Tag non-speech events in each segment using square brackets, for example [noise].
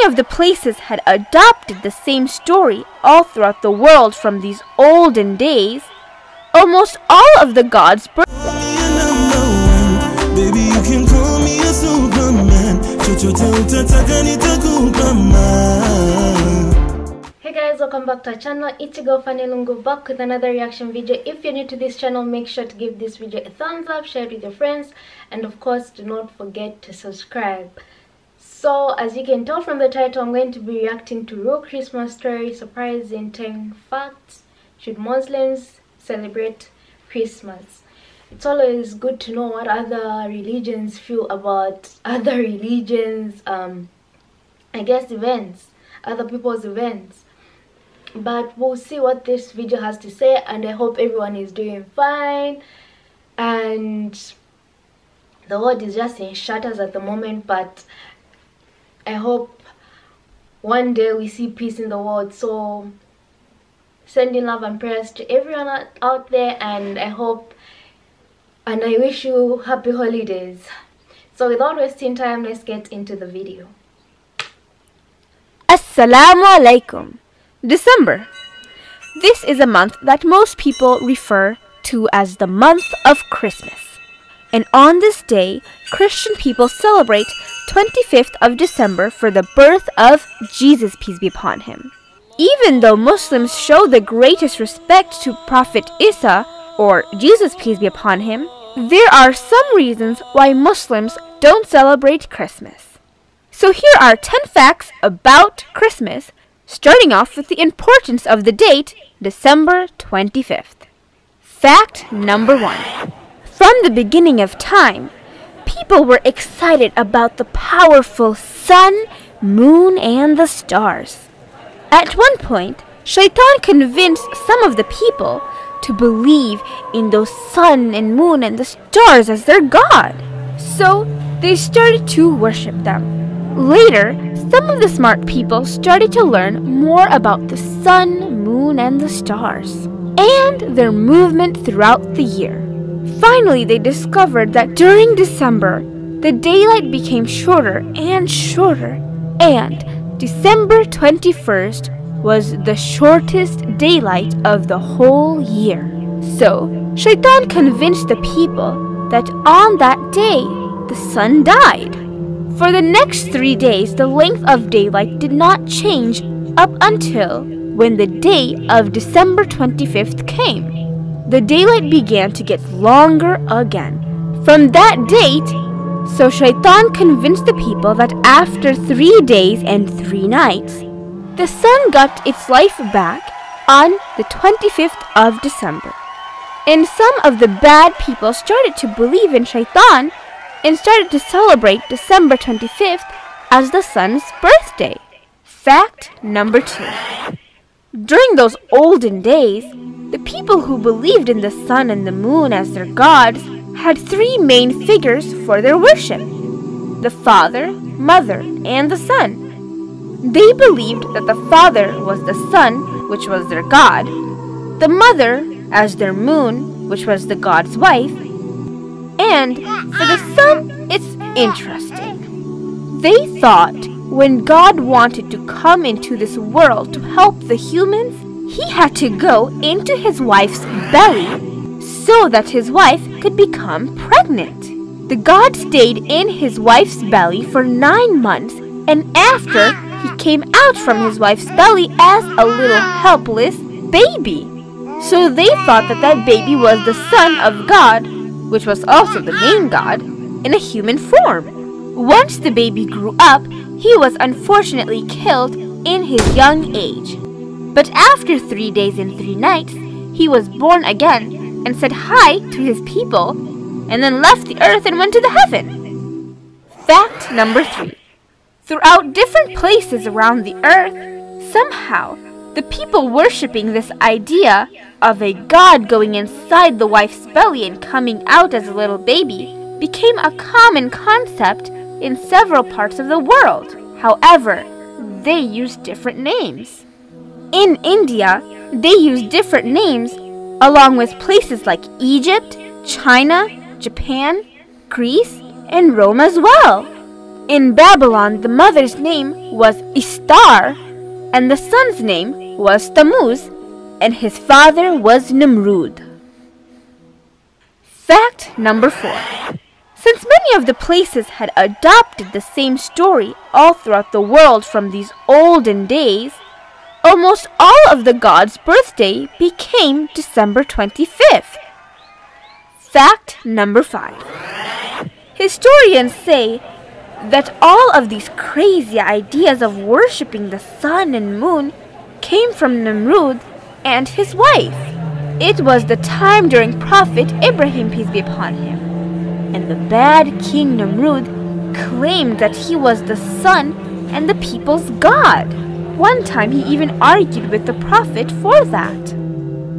many of the places had adopted the same story all throughout the world from these olden days, almost all of the gods' birth. Baby, you can call me a superman. Chochote utataka nitakupa man. Hey guys, welcome back to our channel. It's your girl Fanny Lungu back with another reaction video. If you're new to this channel, make sure to give this video a thumbs up, share it with your friends, and of course, do not forget to subscribe. So, as you can tell from the title, I'm going to be reacting to Real Christmas Story Surprising 10 Facts. Should Muslims Celebrate Christmas? It's always good to know what other religions feel about [laughs] other religions, um, I guess, events, other people's events. But we'll see what this video has to say and i hope everyone is doing fine. And the world is just in shatters at the moment but i hope one day we see peace in the world so sending love and prayers to everyone out- there and i hope and i wish you happy holidays so without wasting time let's get into the video Assalamu alaikum. December. This is a month that most people refer to as the month of Christmas. And on this day, Christian people celebrate 25th of December for the birth of Jesus peace be upon him. Even though Muslims show the greatest respect to Prophet Isa or Jesus peace be upon him, there are some reasons why Muslims don't celebrate Christmas. So here are 10 facts about Christmas, starting off with the importance of the date, December 25th. Fact number 1. From the beginning of time, people were excited about the powerful sun, moon, and the stars. At one point, Shaitan convinced some of the people to believe in those sun and moon and the stars as their god. So they started to worship them. Later, some of the smart people started to learn more about the sun, moon, and the stars, and their movement throughout the year. Finally, they discovered that during December, the daylight became shorter and shorter, and December 21st was the shortest daylight of the whole year. So, Shaitan convinced the people that on that day, the sun died. For the next three days, the length of daylight did not change up until when the day of December 25th came. The daylight began to get longer again. From that date, so Shaitan convinced the people that after three days and three nights, the sun got its life back on the 25th of December. And some of the bad people started to believe in Shaitan and started to celebrate December 25th as the sun's birthday. Fact number two. During those olden days, the people who believed in the sun and the moon as their gods had three main figures for their worship the Father, Mother, and the Son. They believed that the Father was the sun, which was their god, the Mother as their moon, which was the god's wife, and for the sun, it's interesting. They thought when God wanted to come into this world to help the humans, he had to go into his wife's belly so that his wife could become pregnant. The God stayed in his wife's belly for nine months, and after he came out from his wife's belly as a little helpless baby. So they thought that that baby was the son of God which was also the main god, in a human form. Once the baby grew up, he was unfortunately killed in his young age. But after three days and three nights, he was born again and said hi to his people, and then left the earth and went to the heaven. Fact number three. Throughout different places around the earth, somehow the people worshipping this idea of a god going inside the wife's belly and coming out as a little baby became a common concept in several parts of the world. However, they used different names. In India, they use different names along with places like Egypt, China, Japan, Greece, and Rome as well. In Babylon, the mother's name was Ishtar, and the son's name was Tammuz, and his father was Nimrud. Fact number four. Since many of the places had adopted the same story all throughout the world from these olden days, almost all of the gods' birthday became December 25th. Fact number five. Historians say that all of these crazy ideas of worshipping the sun and moon came from Nimrud and his wife. It was the time during Prophet Ibrahim, peace be upon him, and the bad king Nimrud claimed that he was the sun and the people's god. One time he even argued with the Prophet for that.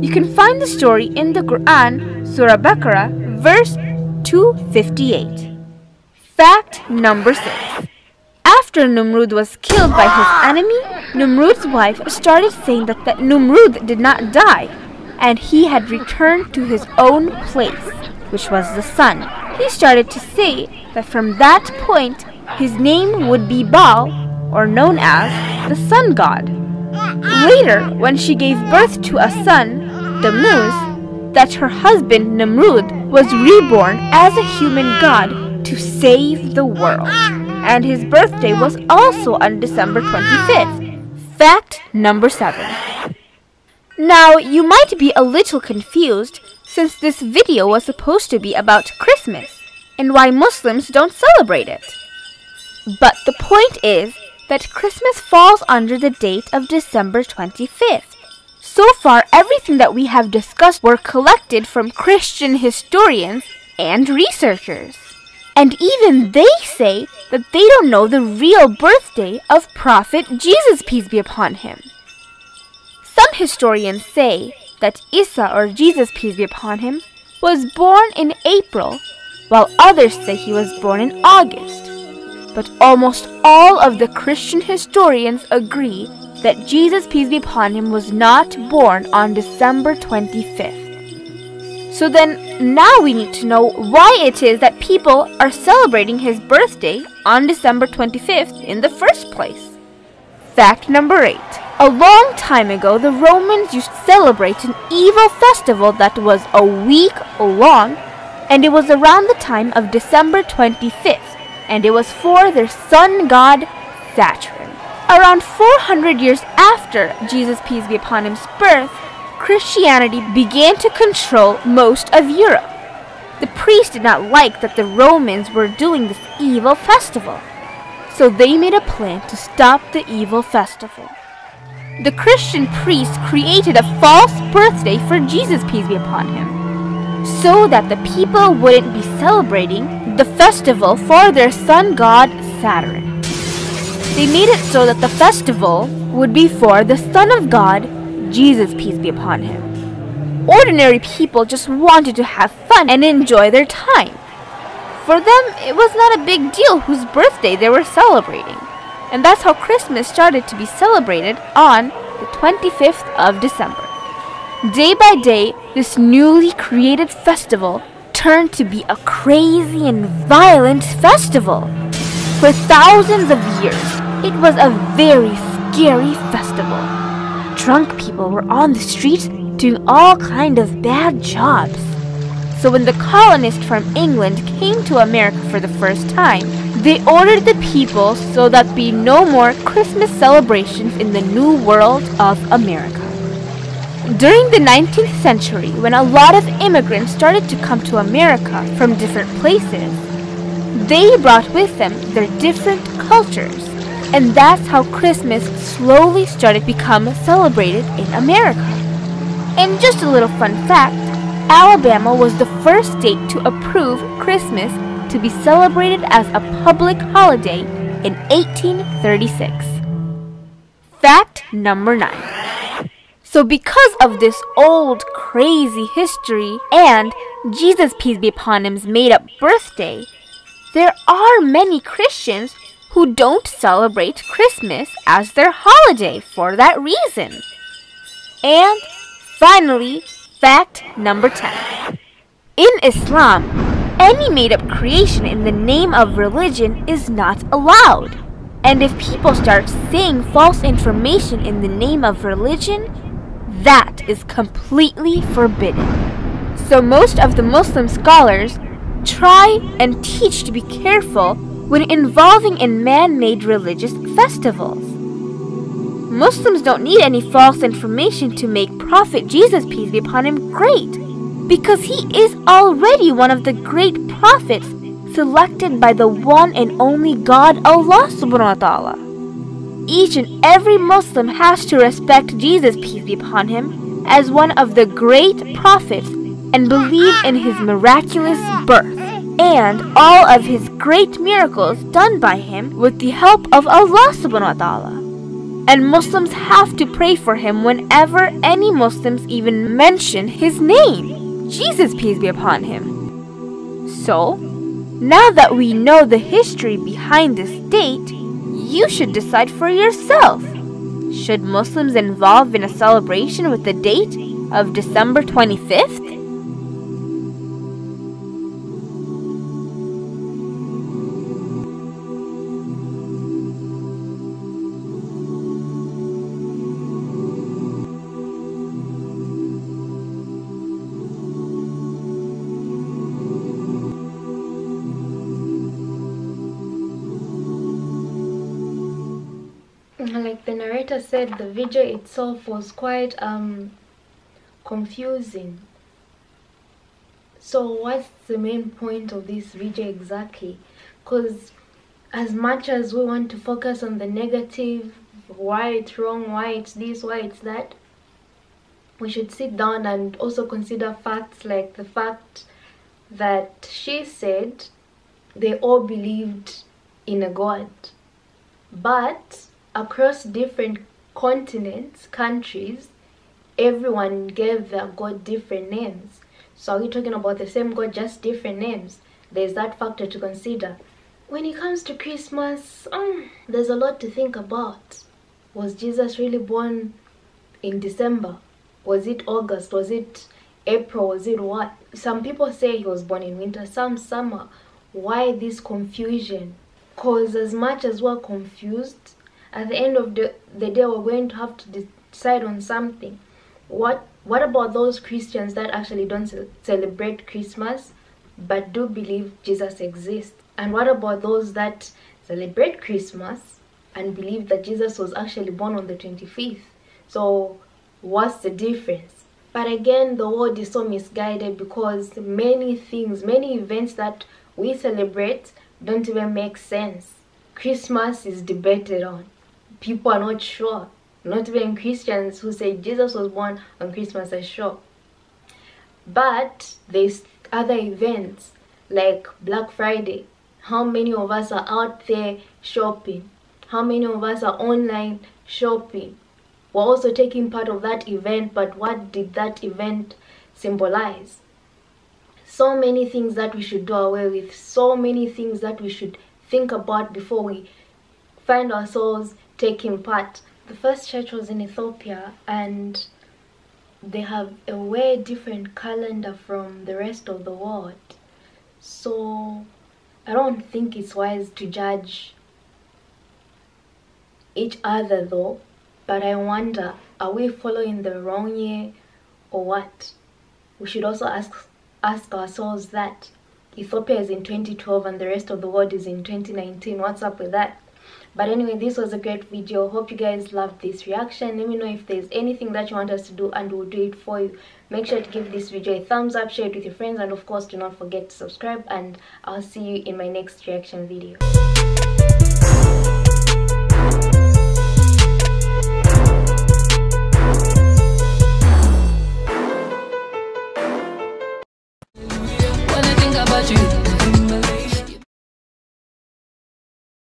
You can find the story in the Quran, Surah Baqarah, verse 258. Fact number 6. After Numrud was killed by his enemy, Numrud's wife started saying that, that Nimrud did not die and he had returned to his own place, which was the sun. He started to say that from that point his name would be Baal, or known as the sun god. Later, when she gave birth to a son, Tammuz, that her husband Nimrud was reborn as a human god to save the world. And his birthday was also on December 25th. Fact number 7. Now, you might be a little confused since this video was supposed to be about Christmas and why Muslims don't celebrate it. But the point is that Christmas falls under the date of December 25th. So far, everything that we have discussed were collected from Christian historians and researchers. And even they say that they don't know the real birthday of Prophet Jesus, peace be upon him. Some historians say that Isa, or Jesus, peace be upon him, was born in April, while others say he was born in August. But almost all of the Christian historians agree that Jesus, peace be upon him, was not born on December 25th. So then, now we need to know why it is that people are celebrating his birthday on December 25th in the first place. Fact number 8. A long time ago, the Romans used to celebrate an evil festival that was a week long, and it was around the time of December 25th, and it was for their sun god Saturn. Around 400 years after Jesus, peace be upon him's birth, Christianity began to control most of Europe. The priests did not like that the Romans were doing this evil festival, so they made a plan to stop the evil festival. The Christian priests created a false birthday for Jesus, peace be upon him, so that the people wouldn't be celebrating the festival for their sun god Saturn. They made it so that the festival would be for the Son of God, Jesus, peace be upon him. Ordinary people just wanted to have fun and enjoy their time. For them, it was not a big deal whose birthday they were celebrating. And that's how Christmas started to be celebrated on the 25th of December. Day by day, this newly created festival turned to be a crazy and violent festival. For thousands of years, it was a very scary festival. Drunk people were on the streets doing all kind of bad jobs. So when the colonists from England came to America for the first time, they ordered the people so that be no more Christmas celebrations in the new world of America. During the 19th century, when a lot of immigrants started to come to America from different places, they brought with them their different cultures. And that's how Christmas slowly started to become celebrated in America. And just a little fun fact, Alabama was the first state to approve Christmas to be celebrated as a public holiday in 1836. Fact number 9. So because of this old crazy history and Jesus peace be upon him's made up birthday, there are many Christians who don't celebrate Christmas as their holiday for that reason. And finally, fact number 10. In Islam, any made up creation in the name of religion is not allowed. And if people start saying false information in the name of religion, that is completely forbidden. So most of the Muslim scholars try and teach to be careful when involving in man-made religious festivals. Muslims don't need any false information to make Prophet Jesus peace be upon him great because he is already one of the great prophets selected by the one and only God Allah subhanahu wa ta'ala. Each and every Muslim has to respect Jesus peace be upon him as one of the great prophets and believe in his miraculous birth and all of his great miracles done by him with the help of Allah subhanahu wa ta'ala. And Muslims have to pray for him whenever any Muslims even mention his name. Jesus peace be upon him. So, now that we know the history behind this date, you should decide for yourself. Should Muslims involve in a celebration with the date of December 25th? The narrator said the video itself was quite um confusing. So what's the main point of this video exactly? Because as much as we want to focus on the negative why it's wrong why it's this why it's that we should sit down and also consider facts like the fact that she said they all believed in a god. But across different continents, countries, everyone gave their God different names. So are we talking about the same God, just different names? There's that factor to consider. When it comes to Christmas, um, there's a lot to think about. Was Jesus really born in December? Was it August? Was it April? Was it what? Some people say he was born in winter, some summer. Why this confusion? Because as much as we're confused, at the end of the, the day we're going to have to decide on something. What what about those christians that actually don't ce celebrate christmas but do believe jesus exists? And what about those that celebrate christmas and believe that jesus was actually born on the 25th so what's the difference? But again the world is so misguided because many things many events that we celebrate don't even make sense. Christmas is debated on people are not sure. Not even Christians who say Jesus was born on Christmas are sure. But there's other events like Black Friday. How many of us are out there shopping? How many of us are online shopping? We're also taking part of that event, but what did that event symbolize? So many things that we should do away with, so many things that we should think about before we find ourselves taking part. The first church was in Ethiopia and they have a way different calendar from the rest of the world. So I don't think it's wise to judge each other though, but I wonder, are we following the wrong year or what? We should also ask ask ourselves that Ethiopia is in 2012 and the rest of the world is in 2019. What's up with that? But anyway this was a great video. Hope you guys loved this reaction. Let me know if there's anything that you want us to do and we'll do it for you. Make sure to give this video a thumbs up share it with your friends and of course do not forget to subscribe and i'll see you in my next reaction video